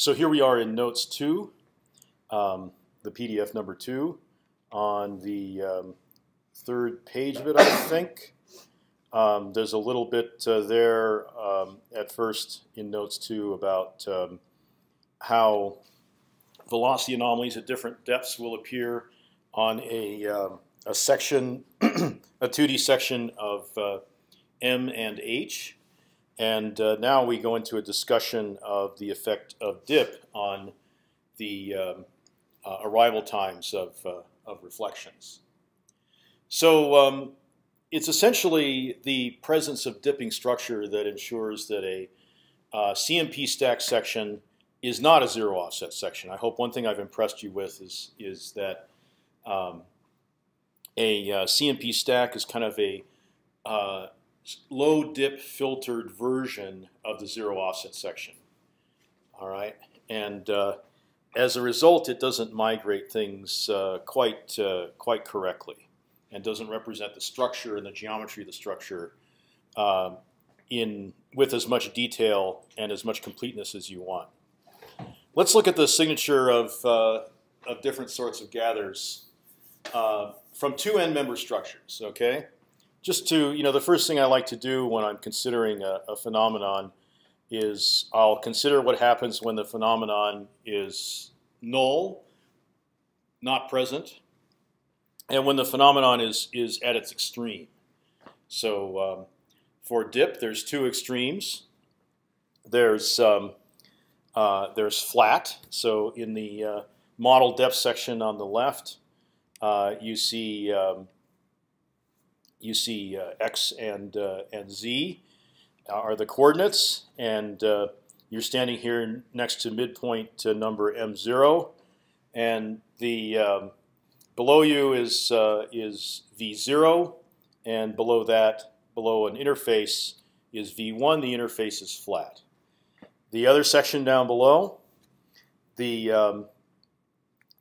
so here we are in notes two, um, the PDF number two, on the um, third page of it, I think. Um, there's a little bit uh, there um, at first in notes two about um, how velocity anomalies at different depths will appear on a, um, a section, a 2D section of uh, M and H. And uh, now we go into a discussion of the effect of dip on the um, uh, arrival times of, uh, of reflections. So um, it's essentially the presence of dipping structure that ensures that a uh, CMP stack section is not a zero offset section. I hope one thing I've impressed you with is is that um, a uh, CMP stack is kind of a uh, low dip filtered version of the zero offset section. All right, and uh, as a result, it doesn't migrate things uh, quite uh, quite correctly, and doesn't represent the structure and the geometry of the structure um, in with as much detail and as much completeness as you want. Let's look at the signature of uh, of different sorts of gathers uh, from two end member structures. Okay just to, you know, the first thing I like to do when I'm considering a, a phenomenon is I'll consider what happens when the phenomenon is null, not present, and when the phenomenon is is at its extreme. So um, for dip, there's two extremes. There's um, uh, there's flat. So in the uh, model depth section on the left, uh, you see um, you see uh, x and uh, and z are the coordinates, and uh, you're standing here next to midpoint number m0, and the um, below you is is v0, and below that, below an interface, is v1. The interface is flat. The other section down below, the um,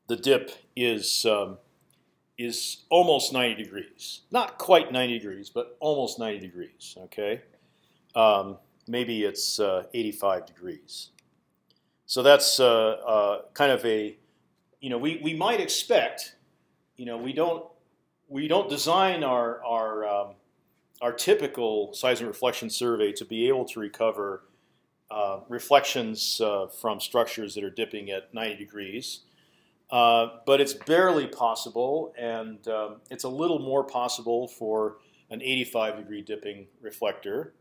the dip is um, is almost 90 degrees. Not quite 90 degrees, but almost 90 degrees. Okay, um, maybe it's uh, 85 degrees. So that's uh, uh, kind of a, you know, we, we might expect, you know, we don't we don't design our our um, our typical seismic reflection survey to be able to recover uh, reflections uh, from structures that are dipping at 90 degrees. Uh, but it's barely possible, and um, it's a little more possible for an 85 degree dipping reflector.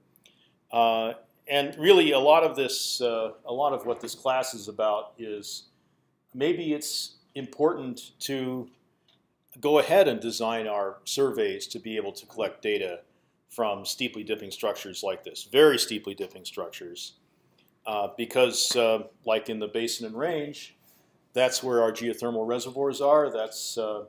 Uh, and really, a lot of this, uh, a lot of what this class is about is maybe it's important to go ahead and design our surveys to be able to collect data from steeply dipping structures like this, very steeply dipping structures, uh, because uh, like in the basin and range, that's where our geothermal reservoirs are. That's uh,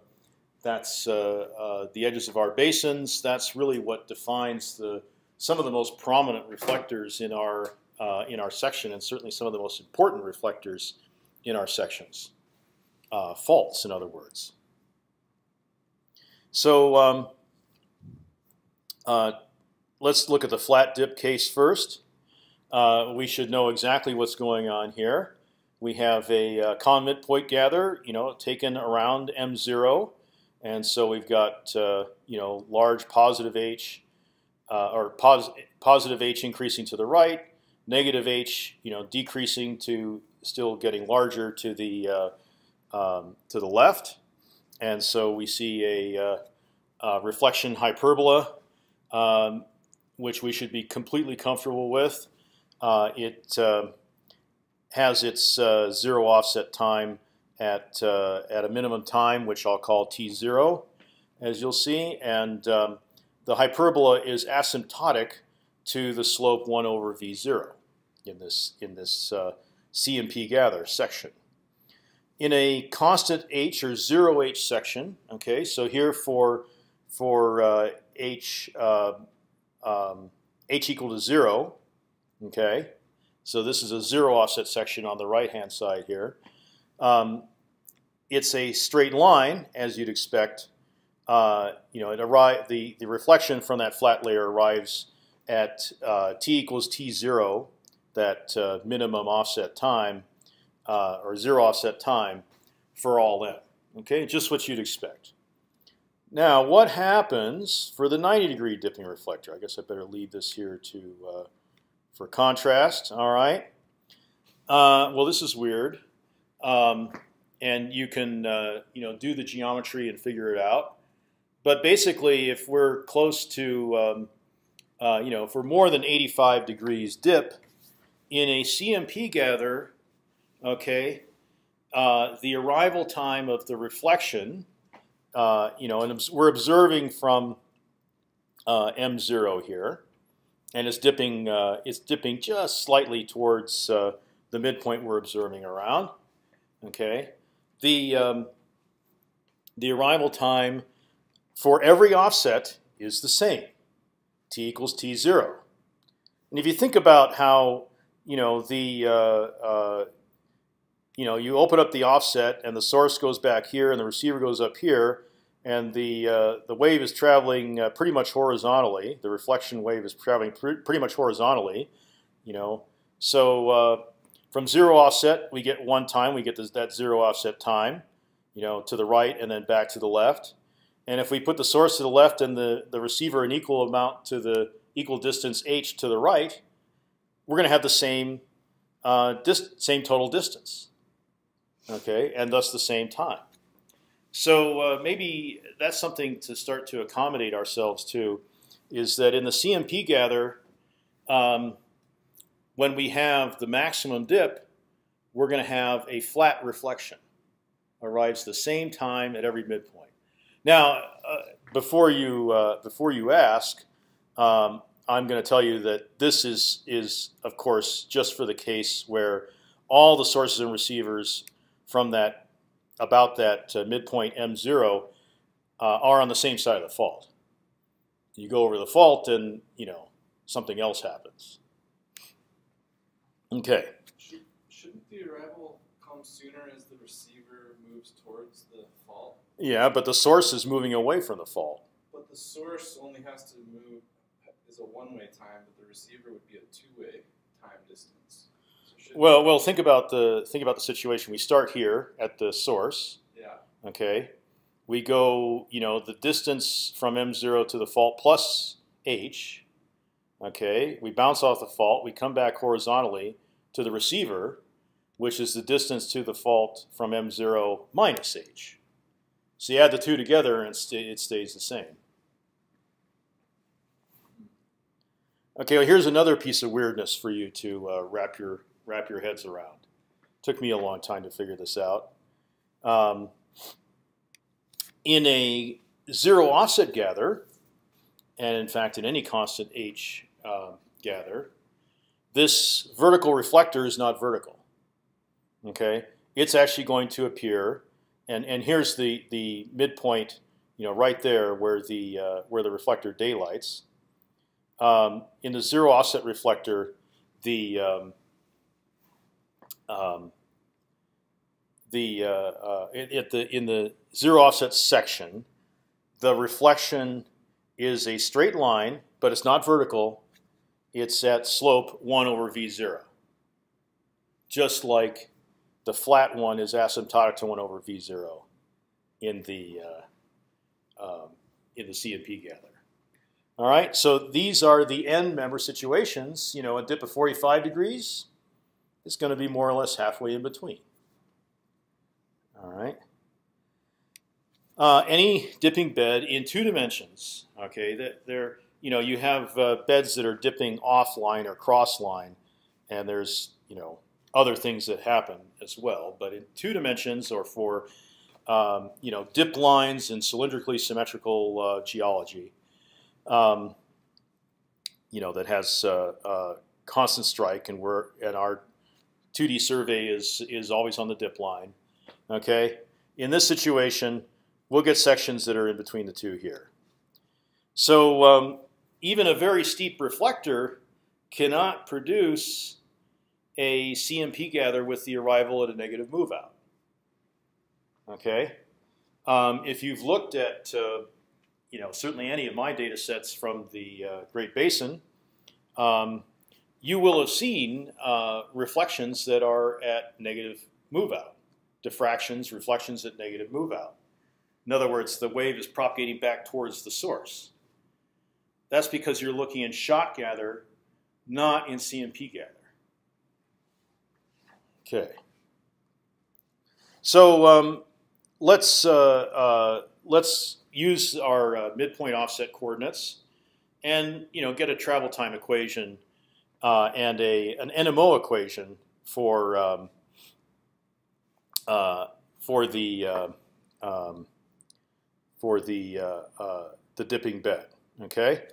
that's uh, uh, the edges of our basins. That's really what defines the some of the most prominent reflectors in our uh, in our section, and certainly some of the most important reflectors in our sections. Uh, faults, in other words. So um, uh, let's look at the flat dip case first. we should know exactly what's going on here. We have a uh, common midpoint gather, you know, taken around M0, and so we've got uh, you know large positive H uh, or pos positive H increasing to the right, negative H, you know, decreasing to still getting larger to the uh, um, to the left, and so we see a, uh, reflection hyperbola, um, which we should be completely comfortable with. Uh, it um, has its uh, zero offset time at uh, at a minimum time, which I'll call t zero, as you'll see, and um, the hyperbola is asymptotic to the slope one over v zero in this in this uh, CMP gather section. In a constant h or zero h section, okay, so here for for uh, h uh, um, h equal to zero, okay, so this is a zero offset section on the right hand side here. Um, it's a straight line, as you'd expect. Uh, you know, it the the reflection from that flat layer arrives at uh, t equals t zero, that uh, minimum offset time, uh, or zero offset time for all n. Okay, just what you'd expect. Now, what happens for the 90 degree dipping reflector? I guess I better leave this here to uh, for contrast. All right. Uh, well, this is weird, um, and you can uh, you know do the geometry and figure it out. But basically, if we're close to um, uh, you know we're more than 85 degrees dip in a CMP gather, okay, uh, the arrival time of the reflection uh, you know, and we're observing from uh, m0 here, and it's dipping. Uh, it's dipping just slightly towards uh, the midpoint we're observing around. Okay, the um, the arrival time for every offset is the same. T equals t zero. And if you think about how you know the uh, uh, you know, you open up the offset and the source goes back here and the receiver goes up here, and the uh, the wave is traveling uh, pretty much horizontally. The reflection wave is traveling pr pretty much horizontally, you know. So uh, from zero offset, we get one time. We get this, that zero offset time, you know, to the right and then back to the left. And if we put the source to the left and the the receiver an equal amount to the equal distance h to the right, we're going to have the same uh, same total distance okay, and thus the same time. So uh, maybe that's something to start to accommodate ourselves to, is that in the CMP gather, um, when we have the maximum dip, we're going to have a flat reflection. Arrives the same time at every midpoint. Now, uh, before you uh, before you ask, um, I'm going to tell you that this is is of course just for the case where all the sources and receivers from that about that uh, midpoint m0 uh, are on the same side of the fault. You go over the fault, and you know something else happens. Okay. Should, shouldn't the arrival come sooner as the receiver moves towards the fault? Yeah, but the source is moving away from the fault. But the source only has to move is a one-way time, but the receiver would be a two-way time distance. Well, well, think about the think about the situation. We start here at the source. Yeah. Okay. We go, you know, the distance from m0 to the fault plus h. Okay. We bounce off the fault. We come back horizontally to the receiver, which is the distance to the fault from m0 minus h. So you add the two together, and it stays the same. Okay, well, here's another piece of weirdness for you to uh, wrap your wrap your heads around. Took me a long time to figure this out. Um, in a zero offset gather, and in fact in any constant h uh, gather, this vertical reflector is not vertical. Okay, it's actually going to appear, and and here's the the midpoint, you know, right there where the uh, where the reflector daylights. Um, in the zero offset reflector, the um, um, the uh, uh, at the in the zero offset section, the reflection is a straight line, but it's not vertical. It's at slope one over v zero. Just like the flat one is asymptotic to one over v zero in the uh, um, in the CMP gather. All right, so these are the end member situations. You know, a dip of 45 degrees, is going to be more or less halfway in between. All right. Uh, any dipping bed in two dimensions. Okay, that there, you know, you have uh, beds that are dipping offline or cross-line, and there's you know other things that happen as well. But in two dimensions, or for um, you know dip lines in cylindrically symmetrical uh, geology, um, you know that has uh, uh, constant strike, and we're and our 2D survey is, is always on the dip line. Okay, In this situation, we'll get sections that are in between the two here. So um, even a very steep reflector cannot produce a CMP gather with the arrival at a negative move out. Okay, um, if you've looked at, uh, you know, certainly any of my data sets from the uh, Great Basin, um, you will have seen uh, reflections that are at negative move out. Diffractions, reflections at negative move out. In other words, the wave is propagating back towards the source. That's because you're looking in shot gather, not in CMP gather. Okay. So um, let's uh, uh, let's use our uh, midpoint offset coordinates, and you know get a travel time equation uh, and a an NMO equation for um, uh, for the uh, um, for the the dipping bed. Okay,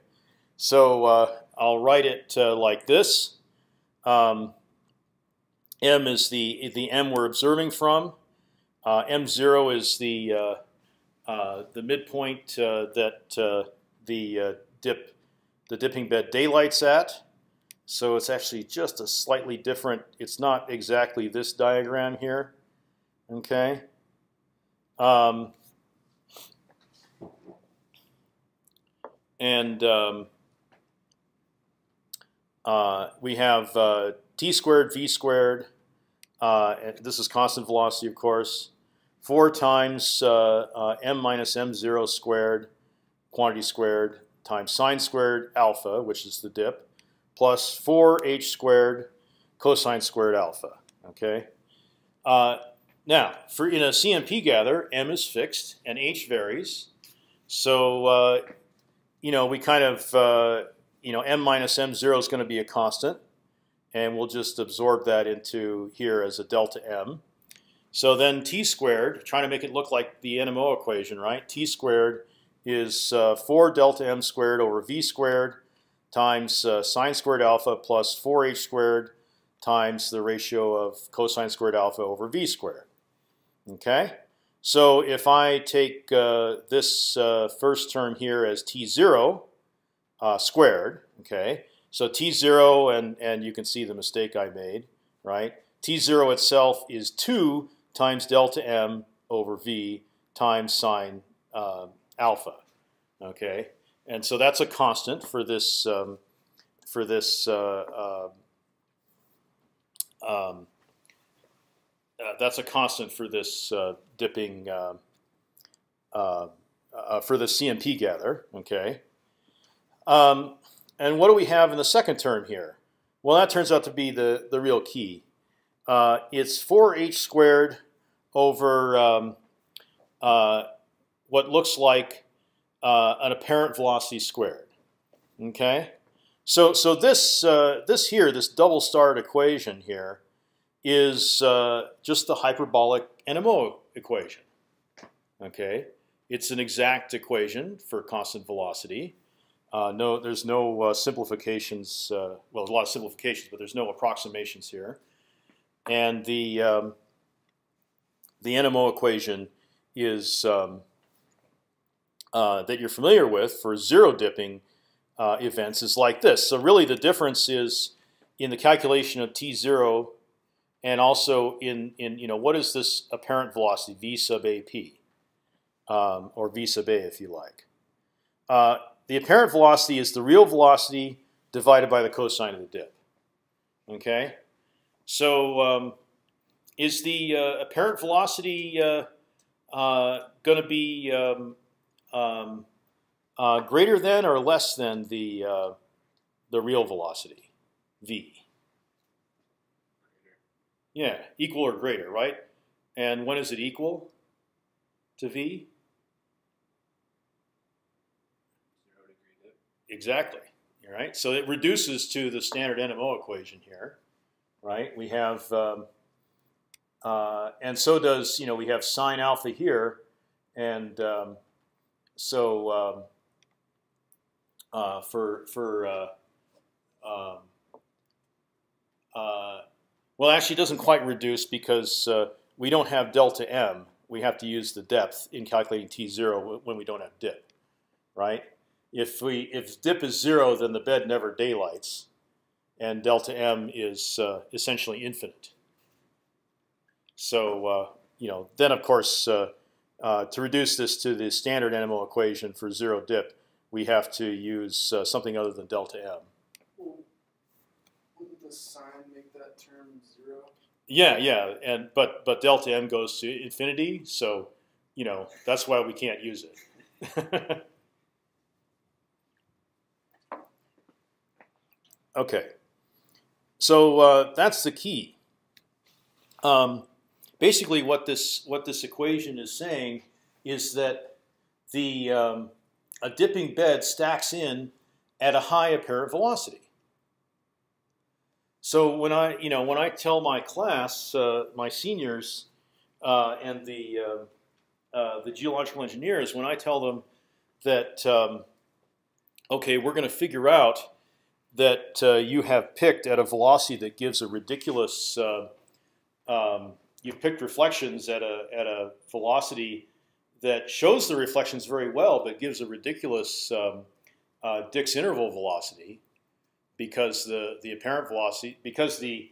so I'll write it like this. Um, M is the the M we're observing from. Uh, M0 is the uh, uh, the midpoint that the dip the dipping bed daylights at. So it's actually just a slightly different. It's not exactly this diagram here. Okay. Um, and um, uh, we have uh, t squared v squared. Uh, this is constant velocity, of course. 4 times uh, uh, m minus m0 squared, quantity squared, times sine squared alpha, which is the dip, plus 4h squared cosine squared alpha. Okay. Uh, now, for in a CMP gather, m is fixed and h varies. So uh, you know we kind of uh, you know m minus m0 is going to be a constant and we'll just absorb that into here as a delta m. So then t squared, trying to make it look like the NMO equation, right? t squared is uh, 4 delta m squared over v squared times uh, sine squared alpha plus 4h squared times the ratio of cosine squared alpha over v squared. Okay, so if I take uh, this uh, first term here as t0 uh, squared, okay, so T0, and, and you can see the mistake I made, right? T0 itself is 2 times delta m over v times sine uh, alpha, okay? And so that's a constant for this um, for this. Uh, uh, um, uh, that's a constant for this uh, dipping for the CMP gather. Okay. Um, and what do we have in the second term here? Well, that turns out to be the, the real key. Uh, it's 4h squared over um, uh, what looks like uh, an apparent velocity squared. Okay, so so this uh, this here, this double starred equation here, is uh, just the hyperbolic NMO equation. Okay, it's an exact equation for constant velocity. Uh, no, there's no uh, simplifications. Uh, well, there's a lot of simplifications, but there's no approximations here. And the um, the NMO equation is um, uh, that you're familiar with for zero dipping uh, events is like this. So really, the difference is in the calculation of t zero, and also in in you know what is this apparent velocity v sub ap, um, or v sub a if you like. Uh, the apparent velocity is the real velocity divided by the cosine of the dip. Okay, so um, is the uh, apparent velocity uh, uh, going to be um, um, uh, greater than or less than the uh, the real velocity, v? Yeah, equal or greater, right? And when is it equal to v? Exactly. All right. So it reduces to the standard NMO equation here, right? We have, um, uh, and so does you know we have sine alpha here, and um, so um, uh, for for uh, um, uh, well, actually, it doesn't quite reduce because uh, we don't have delta m. We have to use the depth in calculating t zero when we don't have dip, right? if we if dip is zero, then the bed never daylights, and delta m is uh, essentially infinite. So uh, you know, then of course, uh, to reduce this to the standard NMO equation for zero dip, we have to use uh, something other than delta m. wouldn't the sine make that term zero? Yeah, yeah, and but but delta m goes to infinity, so you know that's why we can't use it. okay, so uh, that's the key. Um, basically, what this what this equation is saying is that the um, a dipping bed stacks in at a high apparent velocity. So when I, you know, when I tell my class, uh, my seniors, uh, and the uh, uh the geological engineers, when I tell them that, um, okay, we're going to figure out that uh, you have picked at a velocity that gives a ridiculous, uh, um, you've picked reflections at a at a velocity that shows the reflections very well, but gives a ridiculous um, Dix interval velocity because the the apparent velocity because the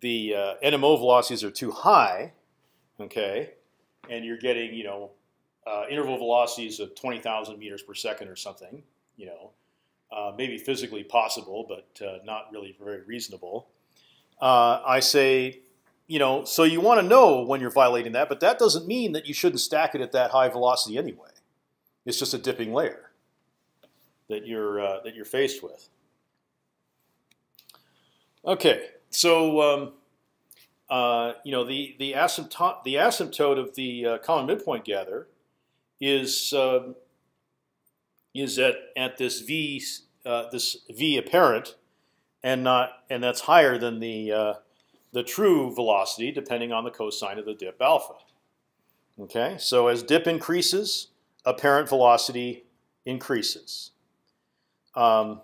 the uh, NMO velocities are too high, okay, and you're getting you know uh, interval velocities of twenty thousand meters per second or something, you know, uh, maybe physically possible, but uh, not really very reasonable. Uh, I say, you know, so you want to know when you're violating that, but that doesn't mean that you shouldn't stack it at that high velocity anyway. It's just a dipping layer that you're uh, that you're faced with. Okay, so um, uh, you know the the asymptote the asymptote of the uh, common midpoint gather is uh, is at at this v uh, this v apparent and not and that's higher than the uh, the true velocity depending on the cosine of the dip alpha. Okay, so as dip increases, apparent velocity increases. Um,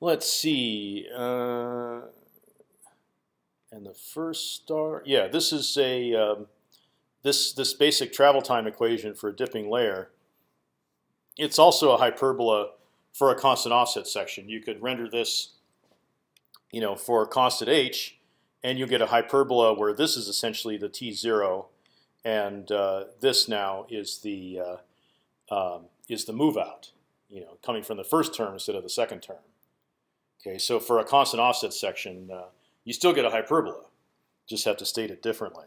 Let's see. Uh, and the first star, yeah, this is a um, this this basic travel time equation for a dipping layer. It's also a hyperbola for a constant offset section. You could render this, you know, for a constant h, and you'll get a hyperbola where this is essentially the t zero, and uh, this now is the uh, um, is the move out, you know, coming from the first term instead of the second term. Okay, so for a constant offset section, uh, you still get a hyperbola. Just have to state it differently.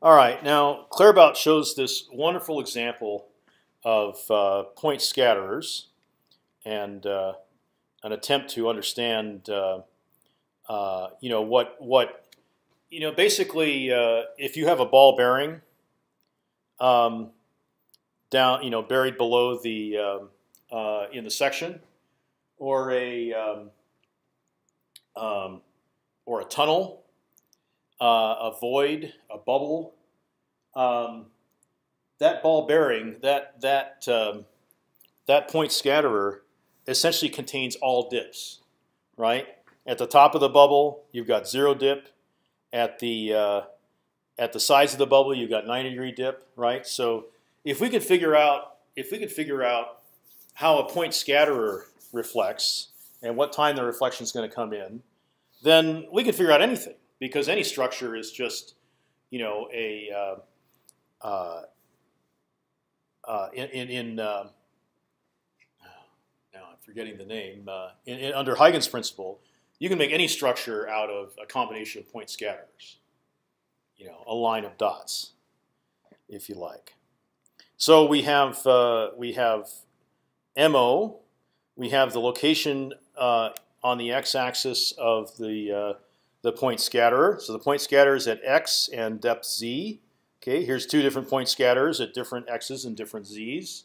All right, now Claerbout shows this wonderful example of uh, point scatterers and uh, an attempt to understand, uh, uh, you know, what what you know. Basically, uh, if you have a ball bearing um, down, you know, buried below the um, in the section or a um, um, or a tunnel, uh, a void, a bubble. Um, that ball bearing, that that um, that point scatterer, essentially contains all dips, right? At the top of the bubble, you've got zero dip. At the uh, at the sides of the bubble, you've got 90 degree dip, right? So if we could figure out if we could figure out how a point scatterer reflects and what time the reflection is going to come in, then we could figure out anything because any structure is just, you know, a uh, uh, uh, in in, in I'm forgetting the name. Uh, in, in, under Huygens principle, you can make any structure out of a combination of point scatterers. You know, a line of dots, if you like. So we have uh, we have mo we have the location uh, on the x-axis of the uh, the point scatterer. So the point scatterer is at x and depth z. Okay, here's two different point scatterers at different x's and different z's.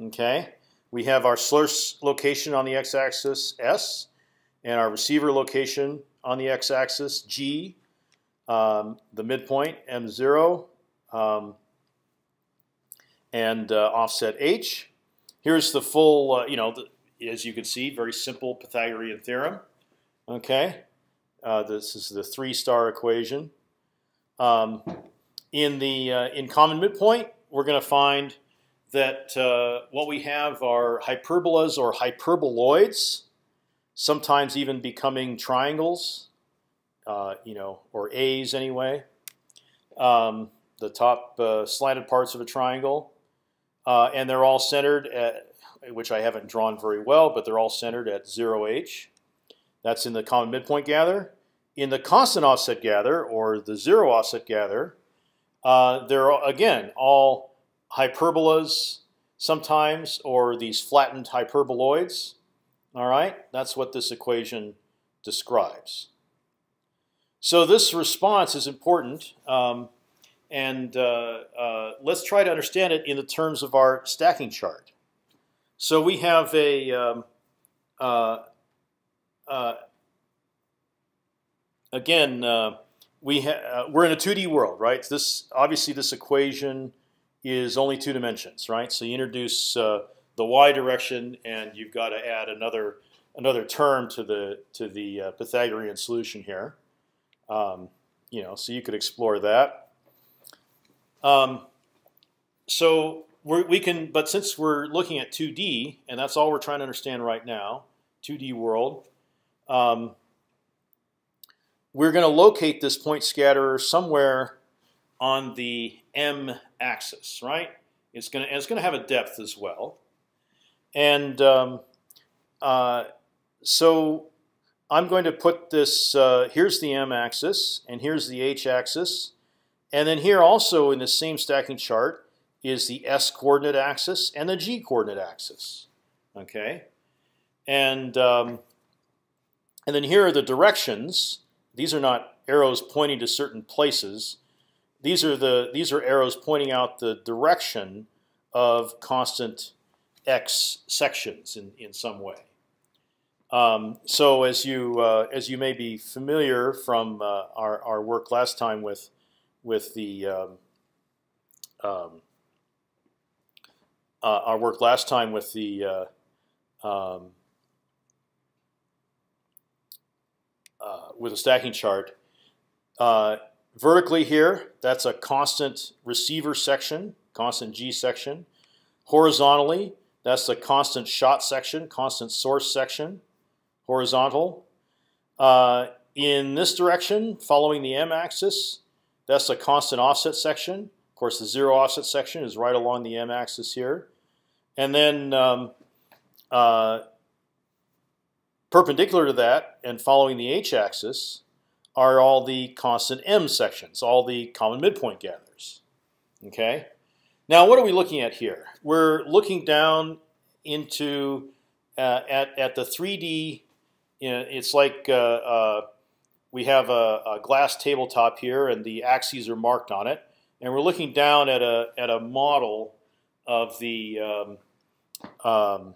Okay, we have our source location on the x-axis s, and our receiver location on the x-axis g. Um, the midpoint m0, um, and uh, offset h. Here's the full, uh, you know, the, as you can see, very simple Pythagorean theorem. Okay, uh, this is the three-star equation. Um, in the uh, in common midpoint, we're going to find that uh, what we have are hyperbolas or hyperboloids, sometimes even becoming triangles, uh, you know, or A's anyway. Um, the top uh, slanted parts of a triangle, uh, and they're all centered at which I haven't drawn very well, but they're all centered at 0h. That's in the common midpoint gather. in the constant offset gather or the zero offset gather, uh, they're again all hyperbolas sometimes, or these flattened hyperboloids. All right, that's what this equation describes. So this response is important, um, and uh, uh, let's try to understand it in the terms of our stacking chart. So we have a um, uh, uh again uh, we uh, we're in a 2D world, right? This obviously this equation is only two dimensions, right? So you introduce the y direction, and you've got to add another another term to the to the Pythagorean solution here. Um, you know, so you could explore that. Um, so we can, but since we're looking at 2D, and that's all we're trying to understand right now, 2D world, um, we're going to locate this point scatterer somewhere on the m axis, right? It's going to it's going to have a depth as well, and um, uh, so I'm going to put this. Uh, here's the m axis, and here's the h axis, and then here also in the same stacking chart is the s coordinate axis and the g coordinate axis. Okay, and um, and then here are the directions. These are not arrows pointing to certain places. These are the these are arrows pointing out the direction of constant x sections in in some way. Um, so as you uh, as you may be familiar from uh, our our work last time with with the um, um, uh, our work last time with the uh, um, uh, with a stacking chart. Vertically here, that's a constant receiver section, constant G section. Horizontally, that's the constant shot section, constant source section horizontal. Uh, in this direction, following the m-axis, that's a constant offset section. Of course, the zero offset section is right along the m-axis here. And then um, uh, perpendicular to that and following the h-axis are all the constant m sections, all the common midpoint gathers. Okay. Now, what are we looking at here? We're looking down into uh, at at the 3D you know, it's like uh, uh, we have a, a, glass tabletop here, and the axes are marked on it, and we're looking down at a at a model of the. Um, um,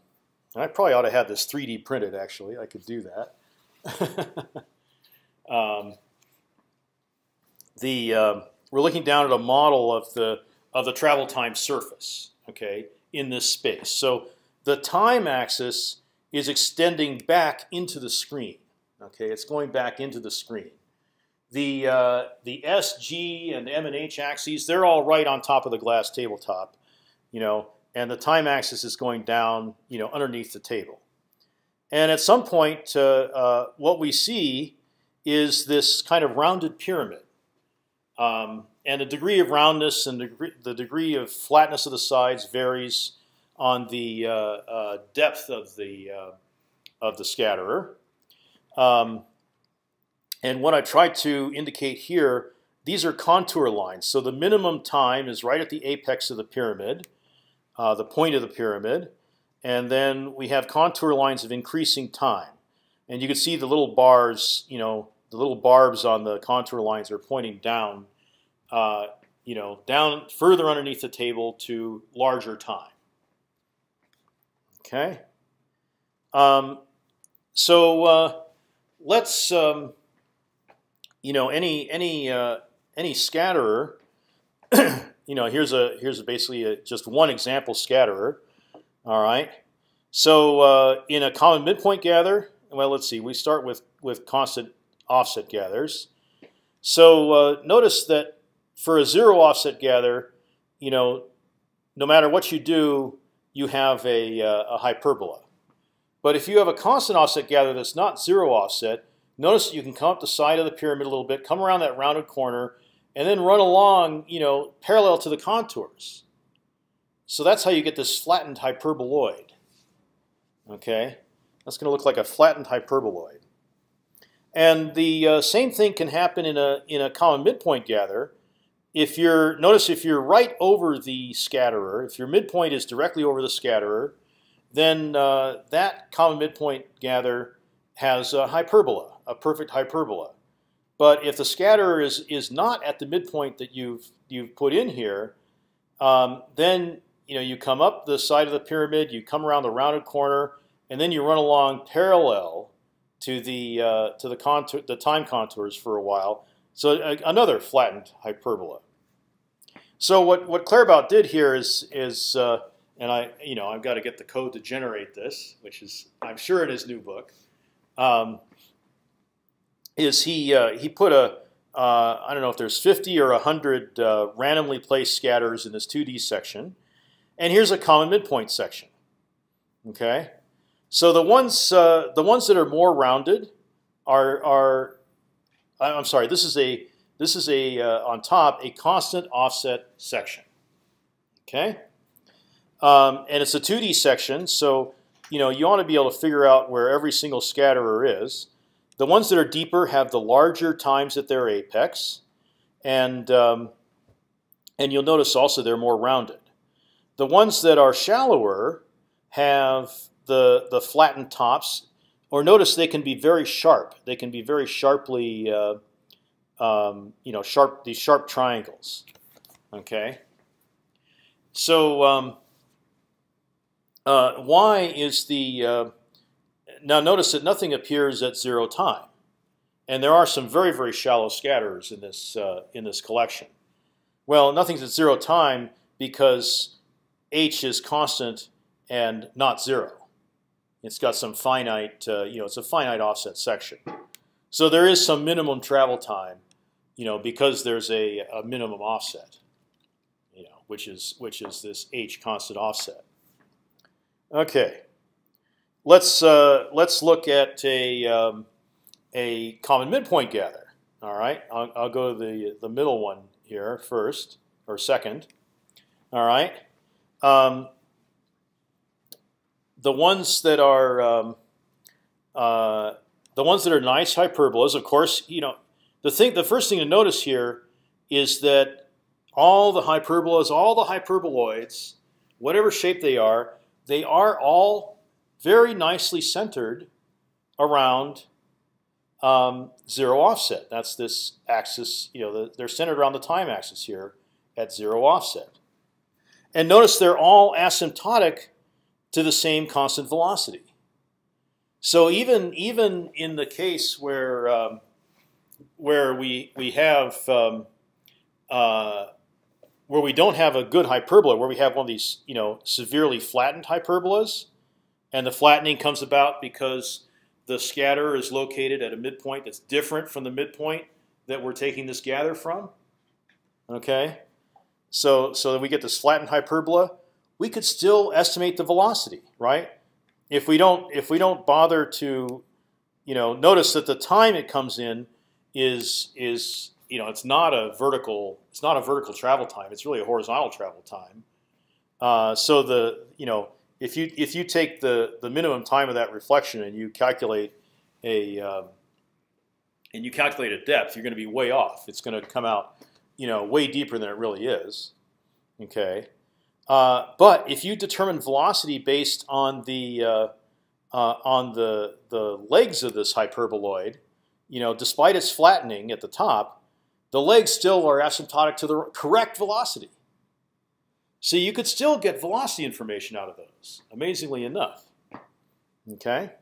I probably ought to have this 3D printed. Actually, I could do that. um, the um, we're looking down at a model of the of the travel time surface. Okay, in this space. So the time axis is extending back into the screen. Okay, it's going back into the screen. The uh, the S, G, and M and H axes they're all right on top of the glass tabletop, you know, and the time axis is going down, you know, underneath the table. And at some point, uh, uh, what we see is this kind of rounded pyramid. Um, and the degree of roundness and the degree of flatness of the sides varies on the uh, uh, depth of the uh, of the scatterer. Um, and what I try to indicate here, these are contour lines. So the minimum time is right at the apex of the pyramid, uh, the point of the pyramid, and then we have contour lines of increasing time. And you can see the little bars, you know, the little barbs on the contour lines are pointing down, uh, you know, down further underneath the table to larger time. Okay. Um, so uh, let's, um, you know, any any uh, any scatterer. you know, here's a here's basically a, just one example scatterer. All right. So uh, in a common midpoint gather, well, let's see. We start with with constant offset gathers. So uh, notice that for a zero offset gather, you know, no matter what you do, you have a, uh, a hyperbola. But if you have a constant offset gather that's not zero offset, notice that you can come up the side of the pyramid a little bit, come around that rounded corner, and then run along, you know, parallel to the contours. So that's how you get this flattened hyperboloid. Okay, that's going to look like a flattened hyperboloid. And the uh, same thing can happen in a in a common midpoint gather. If you're notice if you're right over the scatterer, if your midpoint is directly over the scatterer, then uh, that common midpoint gather has a hyperbola, a perfect hyperbola. But if the scatterer is is not at the midpoint that you've you've put in here, um, then you know you come up the side of the pyramid, you come around the rounded corner, and then you run along parallel to the uh, to the contour, the time contours for a while. So uh, another flattened hyperbola. So what what Claerbout did here is is uh, and I you know I've got to get the code to generate this, which is I'm sure in his new book. Um, is he uh, he put a uh, I don't know if there's 50 or 100 uh, randomly placed scatters in this 2D section, and here's a common midpoint section. Okay, so the ones uh, the ones that are more rounded are are I'm sorry. This is a this is a uh, on top a constant offset section. Okay, um, and it's a 2D section, so you know you want to be able to figure out where every single scatterer is. The ones that are deeper have the larger times at their apex, and um, and you'll notice also they're more rounded. The ones that are shallower have the the flattened tops, or notice they can be very sharp. They can be very sharply, uh, um, you know, sharp these sharp triangles. Okay. So um, uh, y is the uh, now notice that nothing appears at zero time, and there are some very very shallow scatterers in this uh, in this collection. Well, nothing's at zero time because h is constant and not zero. It's got some finite, uh, you know, it's a finite offset section. So there is some minimum travel time, you know, because there's a, a minimum offset, you know, which is which is this h constant offset. Okay, let's uh, let's look at a um, a common midpoint gather. All right, I'll, I'll go to the the middle one here first or second. All right. Um, the ones that are um, uh, the ones that are nice hyperbolas, of course, you know the thing. The first thing to notice here is that all the hyperbolas, all the hyperboloids, whatever shape they are, they are all very nicely centered around um, zero offset. That's this axis. You know, the, they're centered around the time axis here at zero offset. And notice they're all asymptotic to the same constant velocity. So even even in the case where um, where we we have um, uh, where we don't have a good hyperbola, where we have one of these you know severely flattened hyperbolas, and the flattening comes about because the scatter is located at a midpoint that's different from the midpoint that we're taking this gather from. Okay, so so that we get this flattened hyperbola we could still estimate the velocity, right? If we don't if we don't bother to, you know, notice that the time it comes in is is you know it's not a vertical it's not a vertical travel time. It's really a horizontal travel time. Uh, so the you know if you if you take the the minimum time of that reflection and you calculate a um, and you calculate a depth, you're going to be way off. It's going to come out you know way deeper than it really is. Okay. Uh, but if you determine velocity based on the uh, uh, on the the legs of this hyperboloid, you know, despite its flattening at the top, the legs still are asymptotic to the correct velocity. So you could still get velocity information out of those, amazingly enough. Okay.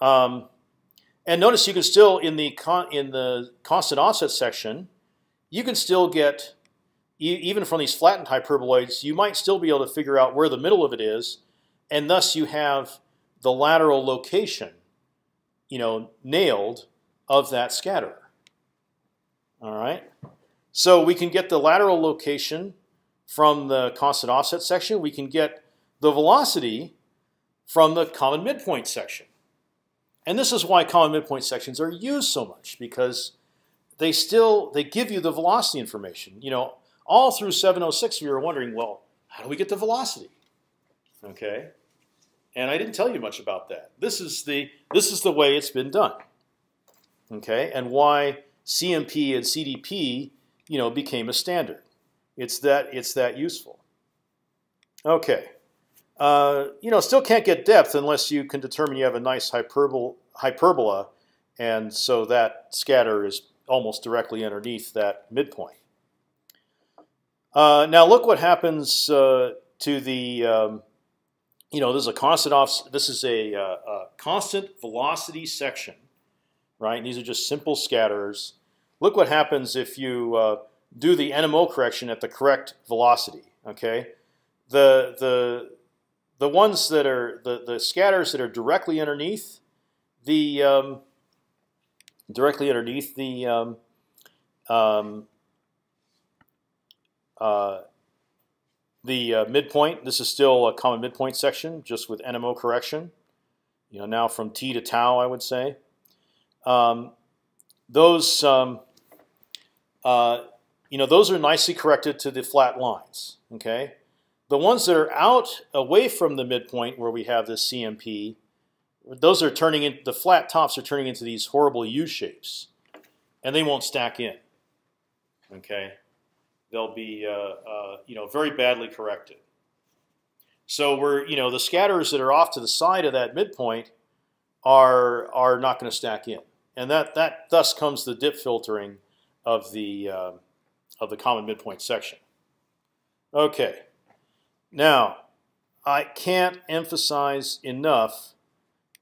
Um, and notice you can still in the in the constant offset section, you can still get even from these flattened hyperboloids, you might still be able to figure out where the middle of it is, and thus you have the lateral location, you know, nailed of that scatterer. All right. So we can get the lateral location from the constant offset section. We can get the velocity from the common midpoint section. And this is why common midpoint sections are used so much because they still they give you the velocity information. You know, all through 706, we were wondering, well, how do we get the velocity? Okay, and I didn't tell you much about that. This is the this is the way it's been done. Okay, and why CMP and CDP, you know, became a standard. It's that it's that useful. Okay, uh, you know, still can't get depth unless you can determine you have a nice hyperbol hyperbola, and so that scatter is almost directly underneath that midpoint. Uh, now look what happens uh, to the, um, you know, this is a constant off. This is a, uh, a, constant velocity section, right? And these are just simple scatterers. Look what happens if you uh, do the NMO correction at the correct velocity. Okay, the the the ones that are the the scatters that are directly underneath the um, directly underneath the um, um, the uh, midpoint. This is still a common midpoint section, just with NMO correction. You know, now from t to tau, I would say. Um, those, um, uh, you know, those are nicely corrected to the flat lines. Okay, the ones that are out away from the midpoint, where we have this CMP, those are turning in the flat tops are turning into these horrible U shapes, and they won't stack in. Okay, they'll be uh, uh, you know very badly corrected. So we're you know the scatters that are off to the side of that midpoint are are not going to stack in, and that that thus comes the dip filtering of the uh, of the common midpoint section. Okay, now I can't emphasize enough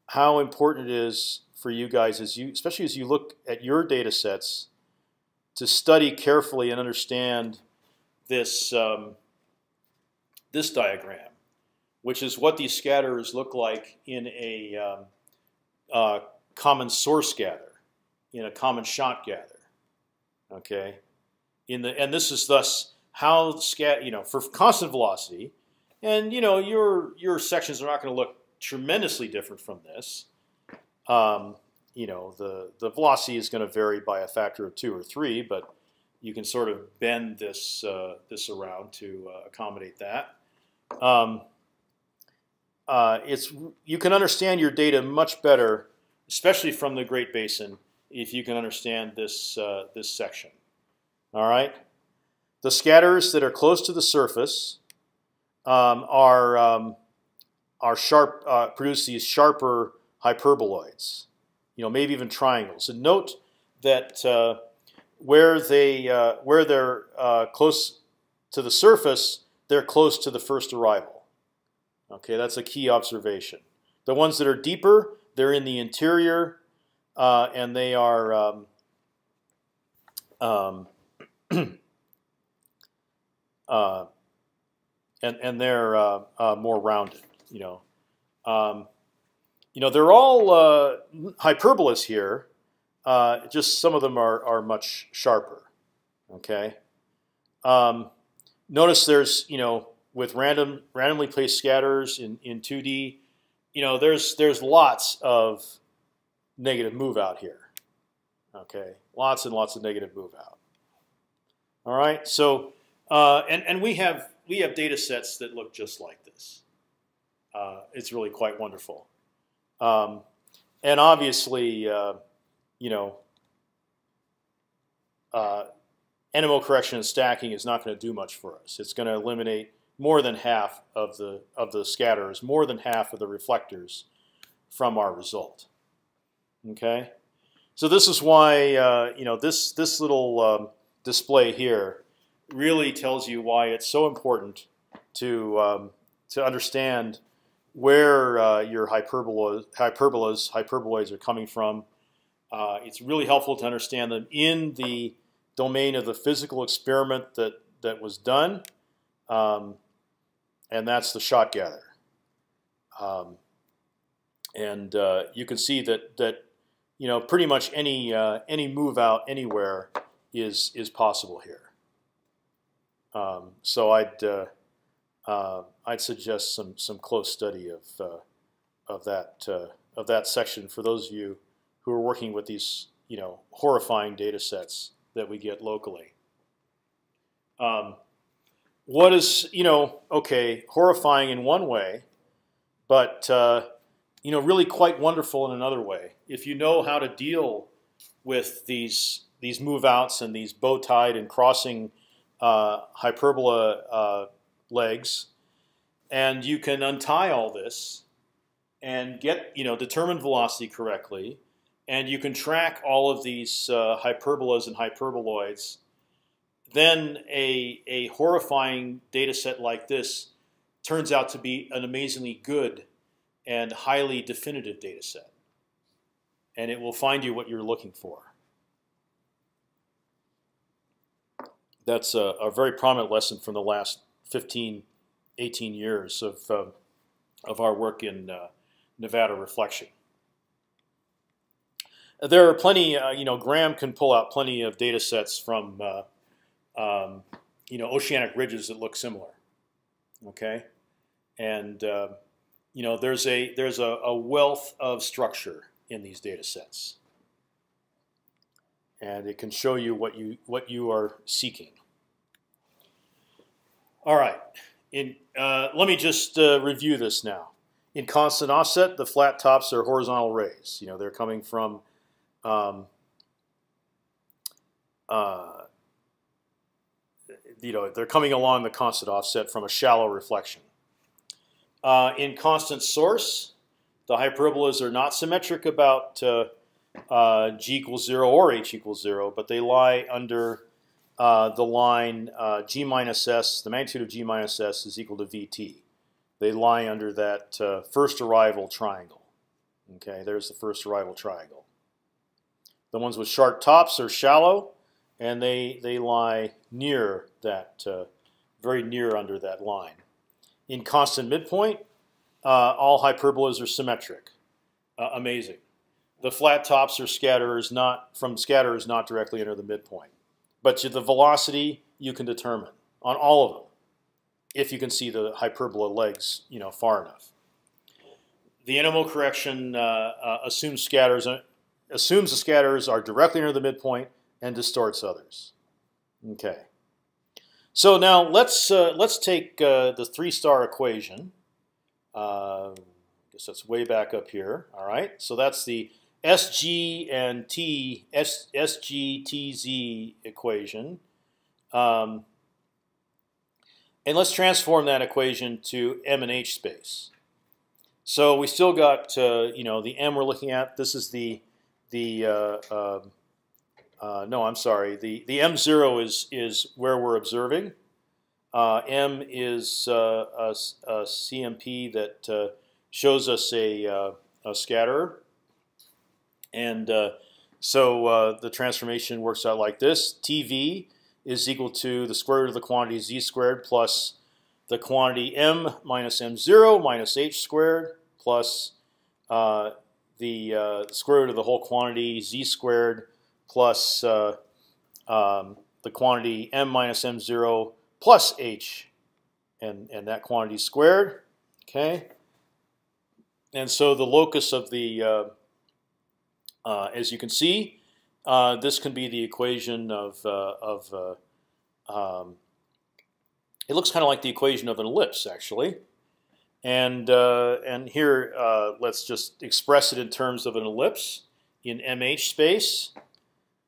how important it is for you guys as you, especially as you look at your data sets, to study carefully and understand this um, this diagram, which is what these scatterers look like in a um, uh, common source gather, in a common shot gather. Okay, in the and this is thus how scat you know for constant velocity, and you know your your sections are not going to look tremendously different from this. Um, you know, the the velocity is going to vary by a factor of two or three, but you can sort of bend this uh, this around to uh, accommodate that. Um, uh, it's you can understand your data much better, especially from the Great Basin, if you can understand this uh, this section. All right, the scatters that are close to the surface um, are um, are sharp, uh, produce these sharper hyperboloids, you know, maybe even triangles. And note that uh, where they uh, where they're uh, close to the surface, they're close to the first arrival. Okay, that's a key observation. The ones that are deeper, they're in the interior, uh, and they are um, um, uh, and and they're more rounded you know, um, you know, they're all uh, hyperbolas here. Uh, just some of them are are much sharper. Okay. Um, notice there's you know with random randomly placed scatters in in 2D, you know there's there's lots of negative move out here. Okay, lots and lots of negative move out. All right, so uh, and and we have we have data sets that look just like this uh, it's really quite wonderful. Um, and obviously, uh, you know, uh, NMO correction and stacking is not going to do much for us. It's going to eliminate more than half of the of the scatters, more than half of the reflectors from our result. Okay, so this is why uh, you know this this little um, display here really tells you why it's so important to um, to understand where uh, your hyperbola, hyperbolas, hyperboloids are coming from. Uh, it's really helpful to understand them in the domain of the physical experiment that that was done, um, and that's the shot gather. Um, and uh, you can see that that you know pretty much any uh, any move out anywhere is is possible here. Um, so I'd uh, I'd suggest some some close study of uh, of that uh, of that section for those of you who are working with these you know horrifying data sets that we get locally. Um, what is you know okay horrifying in one way, but uh, you know really quite wonderful in another way if you know how to deal with these these move outs and these bow tied and crossing uh, hyperbola uh, legs, and you can untie all this and get you know determine velocity correctly, and you can track all of these uh, hyperbolas and hyperboloids. Then a a horrifying data set like this turns out to be an amazingly good and highly definitive data set, and it will find you what you're looking for. That's a, a very prominent lesson from the last 15, 18 years of uh, of our work in uh, Nevada reflection. There are plenty, uh, you know, Graham can pull out plenty of data sets from, uh, um, you know, oceanic ridges that look similar. Okay, and uh, you know, there's a there's a, a wealth of structure in these data sets, and it can show you what you what you are seeking. All right, in uh, let me just uh, review this now. In constant offset, the flat tops are horizontal rays. You know, they're coming from um, uh, you know, they're coming along the constant offset from a shallow reflection. Uh, in constant source, the hyperbolas are not symmetric about uh, uh, g equals zero or h equals zero, but they lie under uh, the line uh, g minus s. The magnitude of g minus s is equal to vt they lie under that uh, first arrival triangle. Okay, there's the first arrival triangle. The ones with sharp tops are shallow, and they they lie near that, uh, very near under that line. In constant midpoint, uh, all hyperbolas are symmetric. Amazing. The flat tops are scatterers not from scatterers not directly under the midpoint, but the velocity you can determine on all of them if you can see the hyperbola legs, you know, far enough. The NMO correction uh, uh, assumes scatters uh, assumes the scatters are directly near the midpoint and distorts others. Okay. So now let's uh, let's take uh, the three star equation. Uh, I guess that's way back up here. All right. So that's the SG and T S, equation. Um, and let's transform that equation to m and h space. So we still got uh, you know the m we're looking at. This is the the uh, um, uh, no, I'm sorry. The the m zero is is where we're observing. Uh, m is uh, a, a, CMP that uh, shows us a, a scatterer, and so the transformation works out like this: TV is equal to the square root of the quantity z squared plus the quantity m minus m0 minus h squared plus uh, the, uh, square root of the whole quantity z squared plus uh, um, the quantity m minus m0 plus h, and and that quantity squared. Okay. And so the locus of the, uh, uh, as you can see, uh, this can be the equation of uh, of uh, um, it looks kind of like the equation of an ellipse actually, and uh, and here uh, let's just express it in terms of an ellipse in mh space.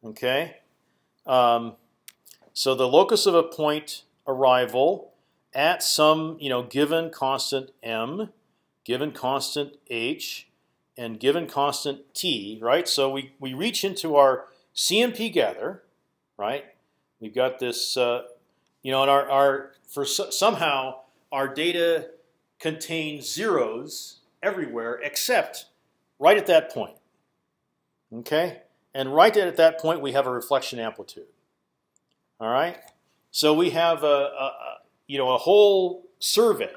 Okay, um, so the locus of a point arrival at some you know given constant m, given constant h, and given constant t, right? So we, we reach into our CMP gather, right? We've got this, uh, you know, and our, our for somehow our data contains zeros everywhere except right at that point. Okay, and right at that point we have a reflection amplitude. All right, so we have a, a, a you know a whole survey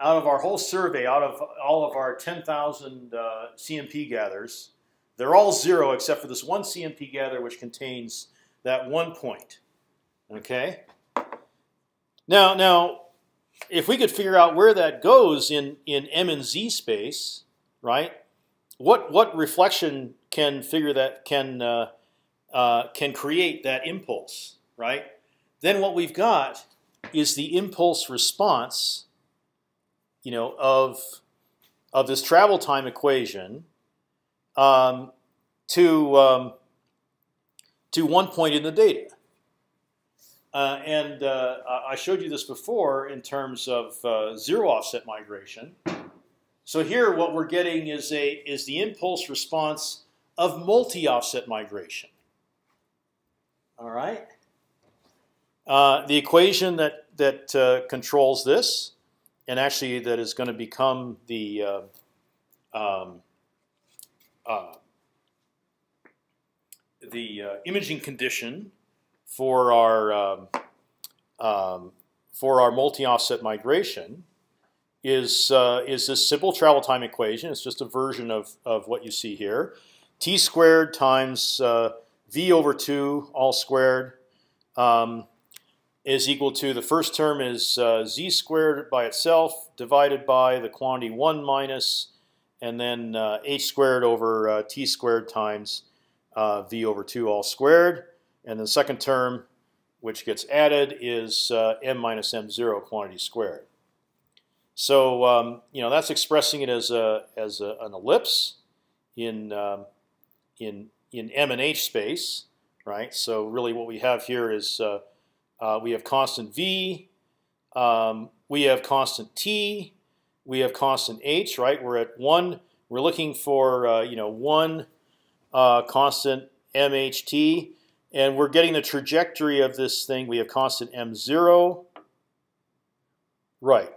out of our whole survey, out of all of our 10,000 uh, CMP gathers, they're all zero except for this one CMP gather which contains that one point. Okay. Now, now, if we could figure out where that goes in in M and Z space, right? What what reflection can figure that can uh, uh, can create that impulse, right? Then what we've got is the impulse response you know, of of this travel time equation um, to um, to one point in the data. Uh, and uh, I showed you this before in terms of uh, zero offset migration. So here, what we're getting is a is the impulse response of multi-offset migration. All right. Uh, the equation that that uh, controls this, and actually that is going to become the uh, um, uh, the uh, imaging condition for our um, um, for our multi-offset migration is uh, is this simple travel time equation. It's just a version of of what you see here. T squared times v over two all squared um, is equal to the first term is uh, z squared by itself divided by the quantity one minus, and then uh, h squared over uh, t squared times uh, v over two all squared, and the second term, which gets added, is uh, m minus m zero quantity squared. So um, you know that's expressing it as a as a, an ellipse in um, in in m and h space, right? So really, what we have here is uh, we have constant v. Um, we have constant t. We have constant h. Right? We're at one. We're looking for uh, you know one uh, constant mht, and we're getting the trajectory of this thing. We have constant m zero. Right.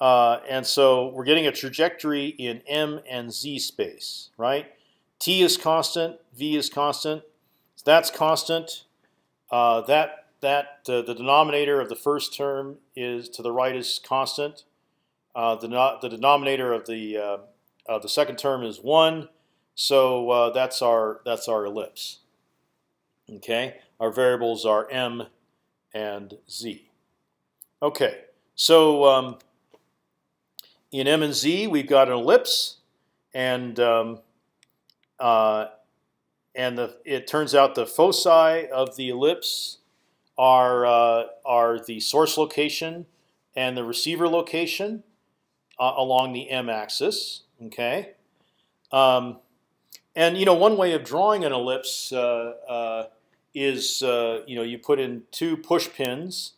Uh, and so we're getting a trajectory in m and z space, right? T is constant, v is constant. So that's constant. Uh, that that uh, the denominator of the first term is to the right is constant. Uh, the the denominator of the uh, of the second term is one, so uh, that's our that's our ellipse. Okay, our variables are m and z. Okay, so um, in m and z we've got an ellipse, and um, uh, and the, it turns out the foci of the ellipse are uh, are the source location and the receiver location uh, along the m-axis. Okay, um, and you know one way of drawing an ellipse uh, uh is uh, you know you put in two push pins,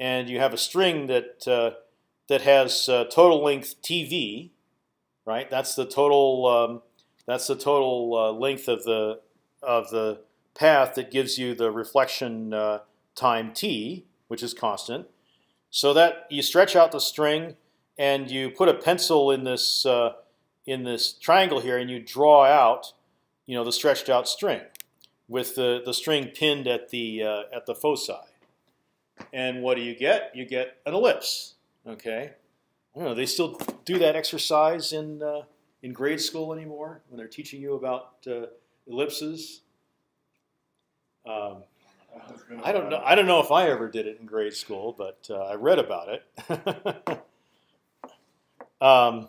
and you have a string that uh, that has total length tv, right? That's the total um, that's the total length of the of the path that gives you the reflection time t, which is constant, so that you stretch out the string and you put a pencil in this uh, in this triangle here, and you draw out, you know, the stretched out string with the the string pinned at the uh, at the foci. And what do you get? You get an ellipse. Okay, I don't know. They still do that exercise in uh, in grade school anymore when they're teaching you about uh, ellipses. Um, I don't know. I don't know if I ever did it in grade school, but uh, I read about it. um,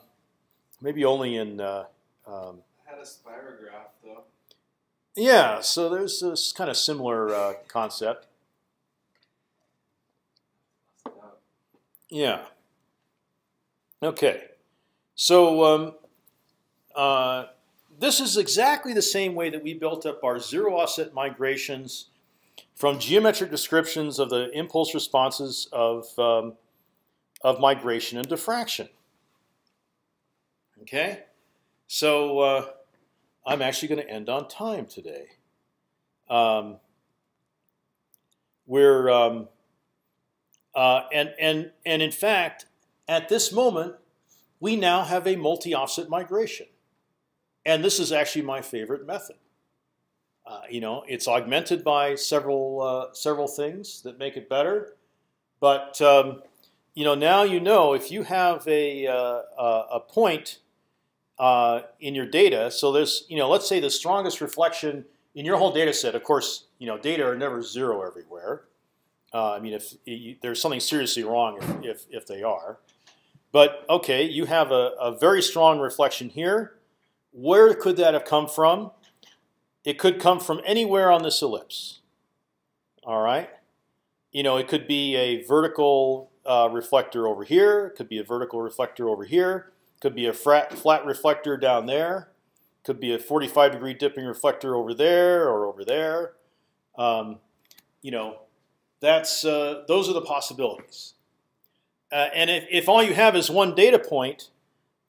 maybe only in. Uh, um, I had a spirograph though. Yeah, so there's this kind of similar uh, concept. Yeah. Okay. So um, uh, this is exactly the same way that we built up our zero offset migrations from geometric descriptions of the impulse responses of, um, of migration and diffraction. Okay, so uh, I'm actually going to end on time today. Um, we're um, uh, and and and in fact, at this moment, we now have a multi-offset migration, and this is actually my favorite method. Uh, you know, it's augmented by several uh, several things that make it better. But um, you know, now you know if you have a uh, a point uh, in your data. So there's you know, let's say the strongest reflection in your whole data set. Of course, you know, data are never zero everywhere. Uh, I mean, if you, there's something seriously wrong, if, if, if they are. But okay, you have a, a very strong reflection here. Where could that have come from? It could come from anywhere on this ellipse. All right. You know, it could be a vertical uh, reflector over here. It could be a vertical reflector over here. It could be a flat, flat reflector down there. It could be a 45 degree dipping reflector over there or over there. Um, you know, that's uh, those are the possibilities. Uh, and if, if all you have is one data point,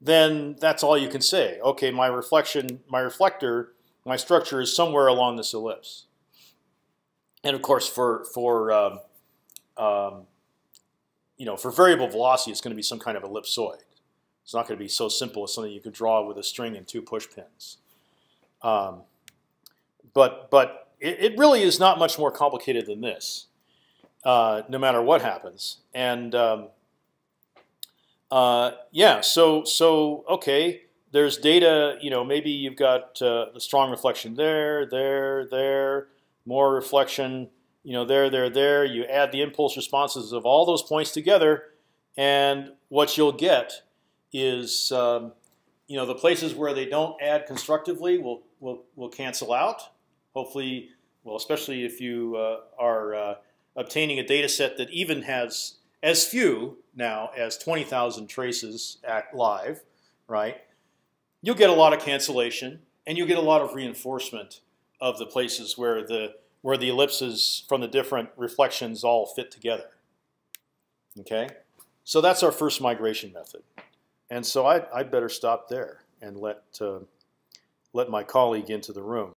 then that's all you can say. Okay, my reflection, my reflector, my structure is somewhere along this ellipse. And of course, for for um, um, you know for variable velocity, it's going to be some kind of ellipsoid. It's not going to be so simple as something you could draw with a string and two push pins. Um, but but it, it, really is not much more complicated than this, uh, no matter what happens. And um, uh, yeah, so so okay, there's data. You know, maybe you've got uh, the strong reflection there, there, there, more reflection. You know, there, there, there. You add the impulse responses of all those points together, and what you'll get is um, you know the places where they don't add constructively will will will cancel out. Hopefully, well, especially if you uh, are uh, obtaining a data set that even has as few now as 20,000 traces at live, right? You'll get a lot of cancellation, and you'll get a lot of reinforcement of the places where the where the ellipses from the different reflections all fit together. Okay, so that's our first migration method, and so I I better stop there and let uh, let my colleague into the room.